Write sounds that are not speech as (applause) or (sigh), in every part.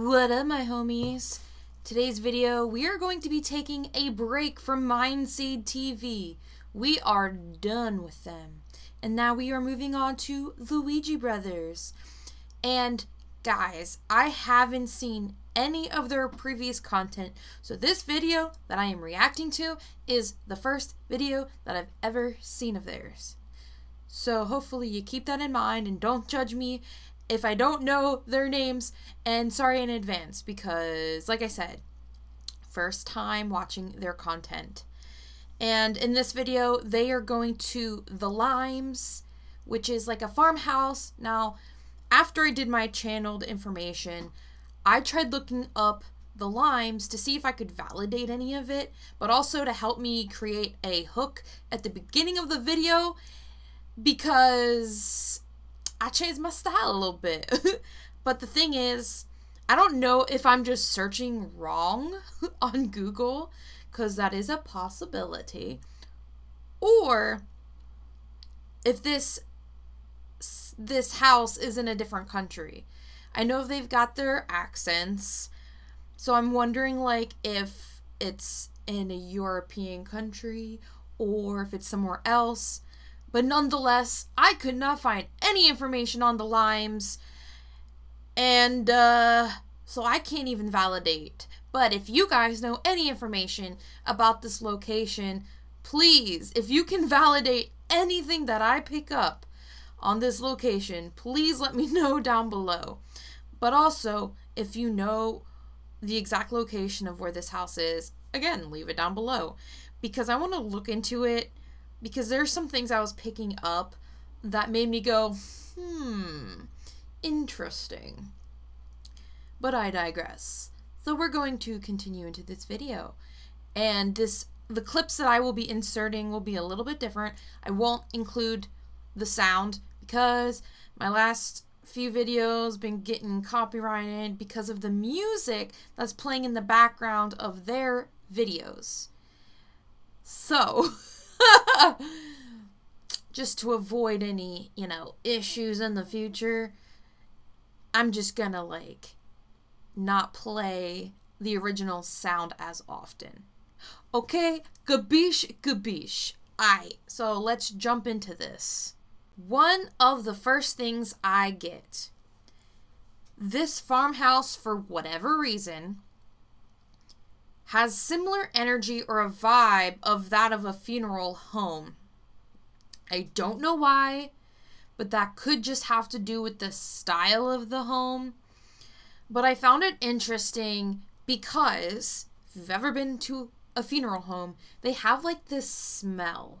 What up, my homies? Today's video, we are going to be taking a break from Mindseed TV. We are done with them. And now we are moving on to Ouija Brothers. And guys, I haven't seen any of their previous content. So this video that I am reacting to is the first video that I've ever seen of theirs. So hopefully you keep that in mind and don't judge me if I don't know their names, and sorry in advance because, like I said, first time watching their content. And in this video, they are going to The Limes, which is like a farmhouse. Now, after I did my channeled information, I tried looking up the limes to see if I could validate any of it, but also to help me create a hook at the beginning of the video because I changed my style a little bit. (laughs) but the thing is, I don't know if I'm just searching wrong (laughs) on Google, because that is a possibility, or if this this house is in a different country. I know they've got their accents, so I'm wondering like if it's in a European country or if it's somewhere else. But nonetheless, I could not find any information on the limes. And, uh, so I can't even validate. But if you guys know any information about this location, please, if you can (laughs) validate anything that I pick up on this location, please let me (laughs) know down below. But also, if you know the exact location of where this house is, again, leave it down below. Because I want to look into it because there's some things I was picking up that made me go, hmm, interesting. But I digress. So we're going to continue into this video. And this the clips that I will be inserting will be a little bit different. I won't include the sound because my last few videos been getting copyrighted because of the music that's playing in the background of their videos. So, (laughs) (laughs) just to avoid any, you know, issues in the future, I'm just gonna like not play the original sound as often. Okay, gabish, gabish. Alright, so let's jump into this. One of the first things I get this farmhouse, for whatever reason, has similar energy or a vibe of that of a funeral home. I don't know why, but that could just have to do with the style of the home. But I found it interesting because if you've ever been to a funeral home, they have like this smell.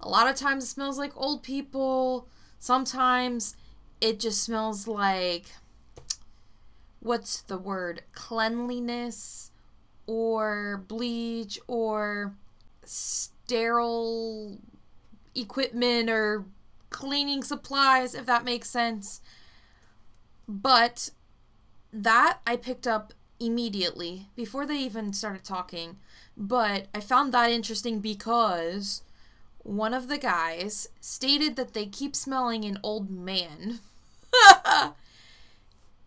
A lot of times it smells like old people. Sometimes it just smells like what's the word? Cleanliness or bleach or sterile equipment or cleaning supplies, if that makes sense. But that I picked up immediately before they even started talking. But I found that interesting because one of the guys stated that they keep smelling an old man. (laughs)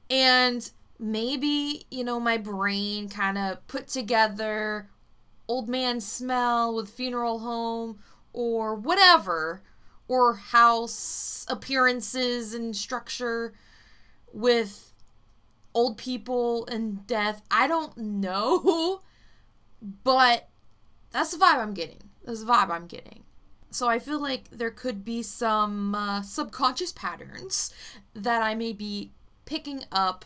and maybe, you know, my brain kind of put together old man smell with funeral home or whatever, or house appearances and structure with old people and death. I don't know, (laughs) but that's the vibe I'm getting. That's the vibe I'm getting. So I feel like there could be some uh, subconscious patterns that I may be picking up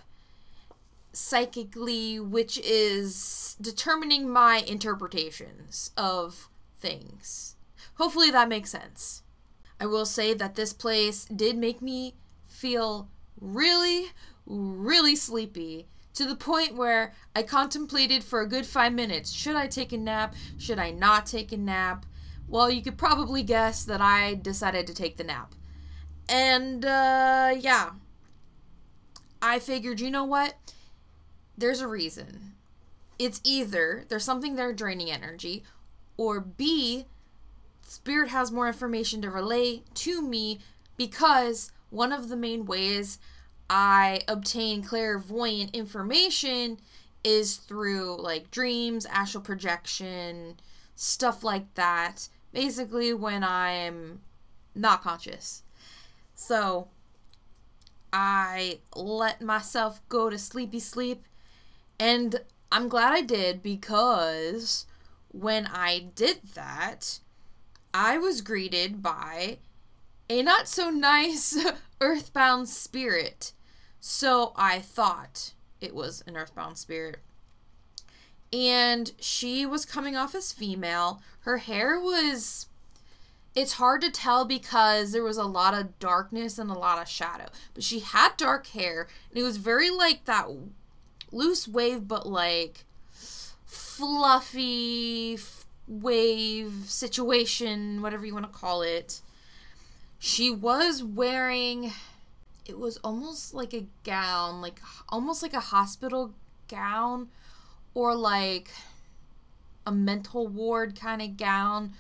psychically, which is determining my interpretations of things. Hopefully that makes sense. I will say that this place did make me feel really, really sleepy to the point where I contemplated for a good five minutes should I take a nap? Should I not take a nap? Well, you could probably guess that I decided to take the nap. And, uh, yeah. I figured, you know what? There's a reason. It's either there's something there draining energy, or B, Spirit has more information to relay to me because one of the main ways I obtain clairvoyant information is through like dreams, astral projection, stuff like that. Basically, when I'm not conscious. So, I let myself go to sleepy sleep, and I'm glad I did because when I did that, I was greeted by a not so nice (laughs) earthbound spirit. So I thought it was an earthbound spirit. And she was coming off as female. Her hair was. It's hard to tell because there was a lot of darkness and a lot of shadow. But she had dark hair. And it was very like that loose wave, but like fluffy wave situation, whatever you want to call it. She was wearing it was almost like a gown, like almost like a hospital gown or like a mental ward kind of gown.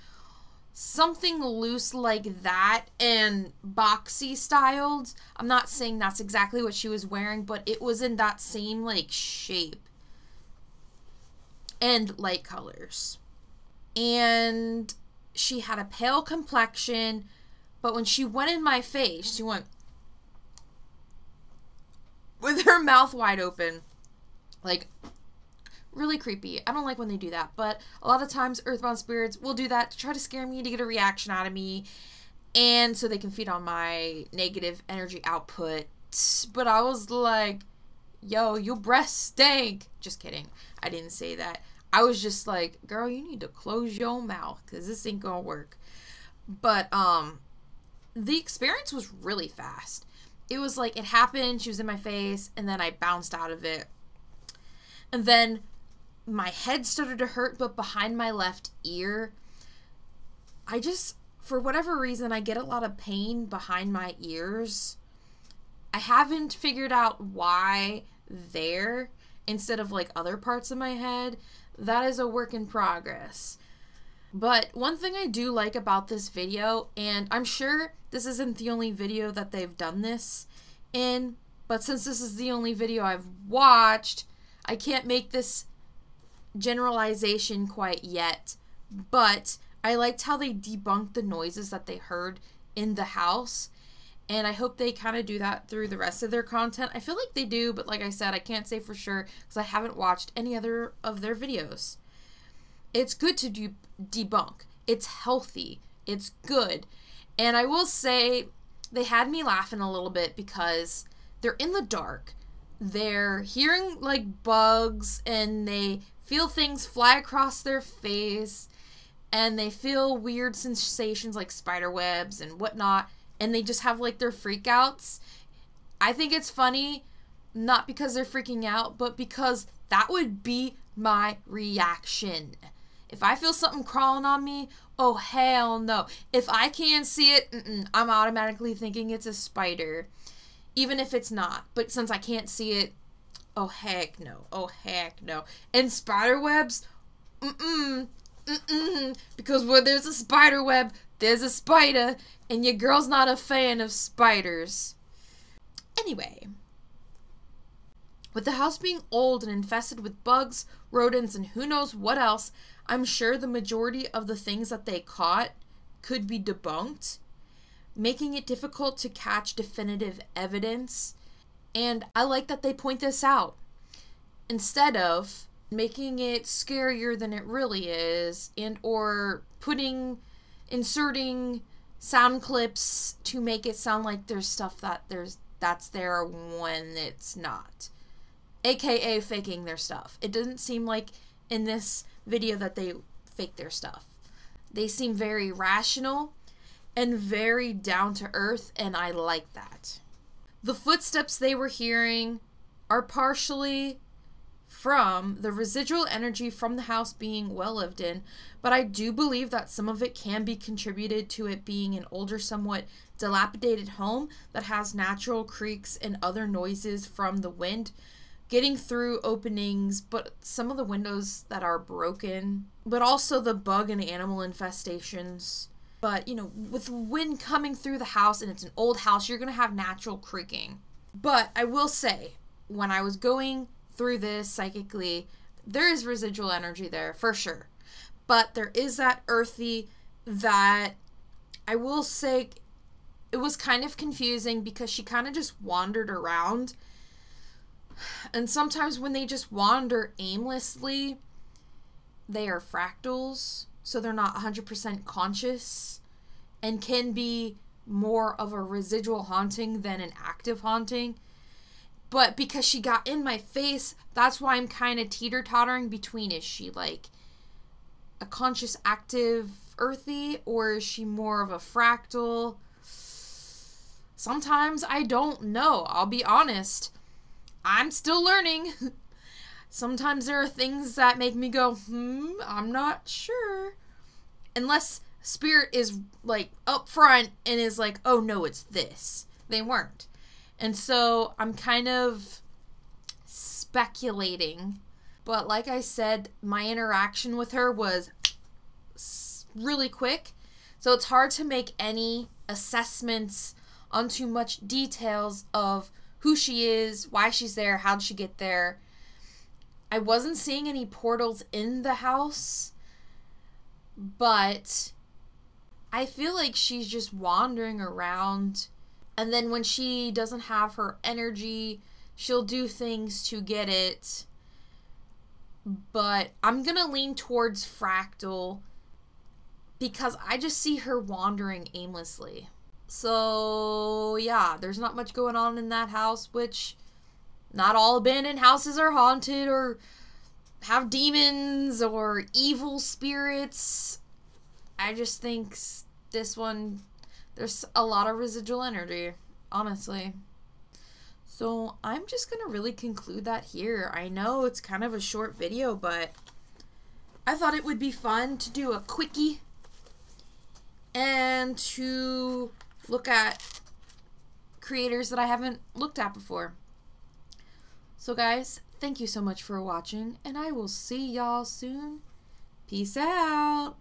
Something loose like that and boxy styled. I'm not saying that's exactly what she was wearing, but it was in that same like shape and light colors. And she had a pale complexion, but when she went in my face, she went with her mouth wide open. Like, really creepy. I don't like when they do that, but a lot of times Earthbound spirits will do that to try to scare me, to get a reaction out of me, and so they can feed on my negative energy output. But I was like, yo, your breath stank. Just kidding. I didn't say that. I was just like, girl, you need to close your mouth because this ain't gonna work. But um the experience was really fast. It was like it happened, she was in my face, and then I bounced out of it. And then my head started to hurt, but behind my left ear, I just, for whatever reason, I get a lot of pain behind my ears. I haven't figured out why there instead of like other parts of my head. That is a work in progress. But one thing I do like about this video, and I'm sure this isn't the only video that they've done this in, but since this is the only video I've watched, I can't make this generalization quite yet. But I liked how they debunked the noises that they heard in the house. And I hope they kind of do that through the rest of their content. I feel like they do, but like I said, I can't say for sure because I haven't watched any other of their videos. It's good to de- debunk. It's healthy. It's good. And I will say they had me laughing a little bit because they're in the dark. They're hearing like bugs and they feel things fly across their face and they feel weird sensations like spider webs and whatnot and they just have like their freakouts. I think it's funny not because they're freaking out, but because that would be my reaction. If I feel something crawling on me, oh hell no. If I can't see it, I'm automatically thinking it's a spider, even if it's not. But since I can't see it, oh heck no. Oh heck no. And spider webs, mm-mm, mm-mm. Because where there's a spider web, there's a spider, and your girl's not a fan of spiders. Anyway, with the house being old and infested with bugs, rodents, and who knows what else, I'm sure the majority of the things that they caught could be debunked, making it difficult to catch definitive evidence. And I like that they point this out. Instead of making it scarier than it really is and or putting inserting sound clips to make it sound like there's stuff that there's that's there when it's not aka faking their stuff it doesn't seem like in this video that they fake their stuff. They seem very rational and very down to earth, and I like that. The footsteps they were hearing are partially from the residual energy from the house being well lived in, but I do believe that some of it can be contributed to it being an older, somewhat dilapidated home that has natural creaks and other noises from the wind getting through openings, but some of the windows that are broken, but also the bug and animal infestations. But, you know, with wind coming through the house and it's an old house, you're going to have natural creaking. But I will say, when I was going through this psychically, there is residual energy there for sure. But there is that earthy that I will say it was kind of confusing because she kind of just wandered around. And sometimes when they just wander aimlessly, they are fractals, so they're not 100% conscious and can be more of a residual haunting than an active haunting. But because she got in my face, that's why I'm kind of teeter tottering between is she like a conscious, active, earthy, or is she more of a fractal? Sometimes I don't know. I'll be honest. I'm still learning. (laughs) Sometimes there are things that make me go, hmm, I'm not sure. Unless Spirit is like up front and is like, oh no, it's this. They weren't. And so I'm kind of speculating. But like I said, my interaction with her was really quick. So it's hard to make any assessments on too much details of who she is, why she's there, how'd she get there. I wasn't seeing any portals in the house, but I feel like she's just wandering around and then when she doesn't have her energy, she'll do things to get it. But I'm going to lean towards Fractal because I just see her wandering aimlessly. So, yeah, there's not much going on in that house, which not all abandoned houses are haunted or have demons or evil spirits. I just think this one there's a lot of residual energy, honestly. So I'm just going to really conclude that here. I know it's kind of a short video, but I thought it would be fun to do a quickie and to look at creators that I haven't looked at before. So guys, thank you so much for watching, and I will see y'all soon. Peace out.